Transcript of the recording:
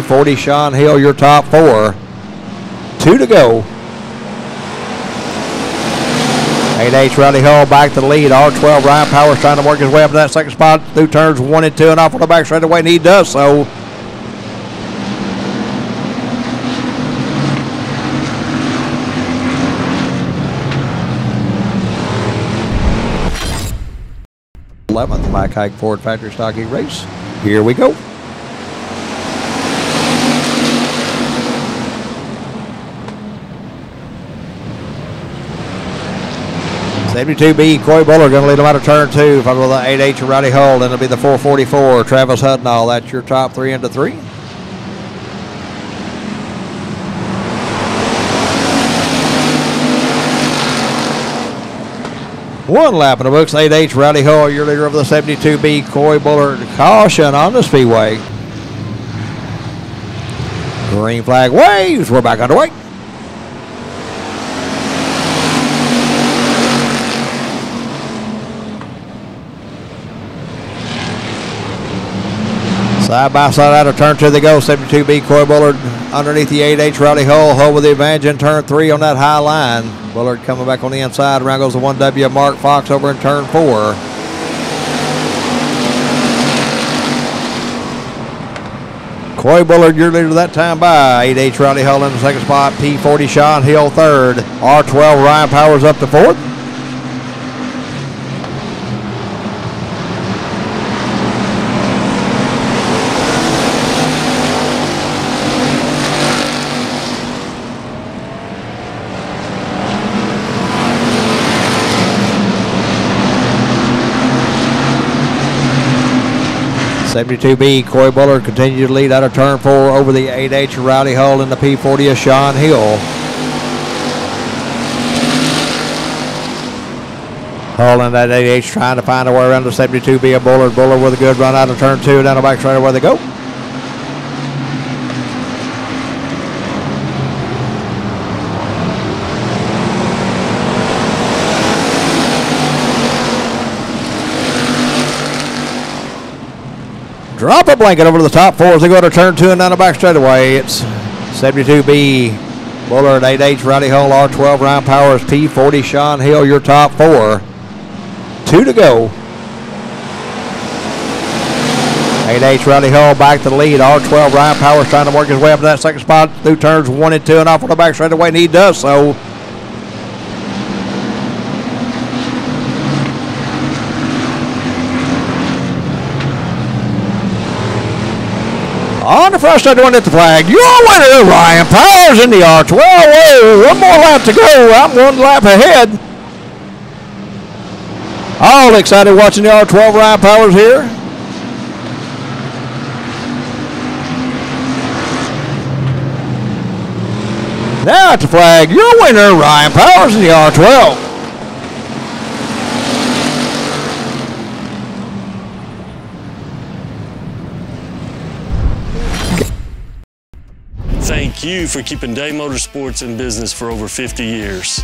40 Sean Hill, your top four. Two to go. 8H Rowdy Hull back to the lead. R12 Ryan Powers trying to work his way up to that second spot through turns one and two and off on the back straight away, and he does so. Eleventh Mike Hike Ford Factory Stocky race. Here we go. Seventy-two B Coy Bullard going to lead them out of turn two, followed by the eight H Rowdy Hull. Then it'll be the four forty-four Travis Hudnall. That's your top three into three. One lap in the books, 8H Rowdy Hull, your leader of the 72B Coy Bullard. Caution on the speedway. Green flag waves. We're back underway. Side by side out of turn two they go. 72B Coy Bullard underneath the 8H Rowdy Hull. Hull with the advantage in turn three on that high line. Bullard coming back on the inside. Around goes the 1W Mark Fox over in turn four. Coy Bullard, your leader that time by 8H Rowdy Hull in the second spot. P40 Sean Hill third. R12 Ryan Powers up to fourth. Seventy-two B Corey Bullard continued to lead out of turn four over the 8H Rowdy Hull in the P40 of Sean Hill. Hull in that 8H trying to find a way around the 72B of Bullard. Bullard with a good run out of turn two down the back straight where they go. Drop a blanket over to the top four as they go to turn two and down the back straightaway. It's 72B Buller Bullard, 8H Rowdy Hull, R12 Ryan Powers, P40 Sean Hill, your top four. Two to go. 8H Rowdy Hull back to the lead. R12 Ryan Powers trying to work his way up to that second spot through turns one and two and off on the back straightaway, and he does so. On the front side, one at the flag. Your winner, Ryan Powers in the R12. Whoa, one more lap to go. I'm one lap ahead. All excited watching the R12 Ryan Powers here. Now at the flag, your winner, Ryan Powers in the R12. You for keeping Day Motorsports in business for over 50 years.